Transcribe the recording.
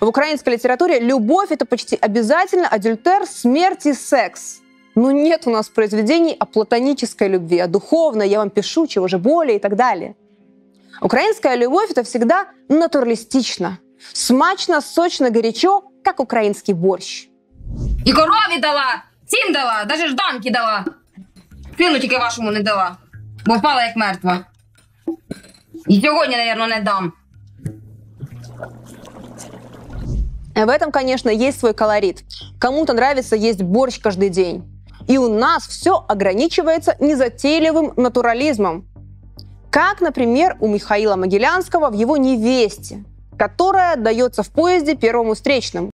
В украинской литературе любовь — это почти обязательно адюльтер, смерть и секс. Но нет у нас произведений о платонической любви, о духовной, я вам пишу, чего же более и так далее. Украинская любовь — это всегда натуралистично, смачно, сочно, горячо, как украинский борщ. І корові дала, всім дала, навіть жданки дала. Сину тільки вашому не дала, бо впала як мертва. І сьогодні, мабуть, не дам. В этом, конечно, есть свой колорит. Кому-то нравится есть борщ каждый день. И у нас все ограничивается незатейливым натурализмом. Как, например, у Михаила Могилянского в его «Невесте», которая отдается в поезде первому встречному.